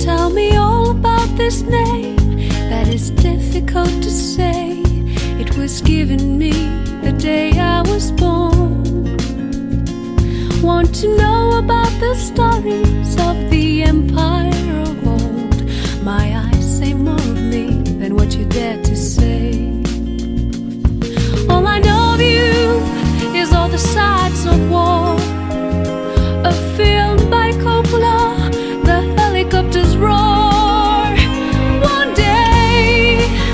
Tell me all about this name that is difficult to say. It was given me the day I was born. Want to know about the stories of the empire of old? My eyes say more of me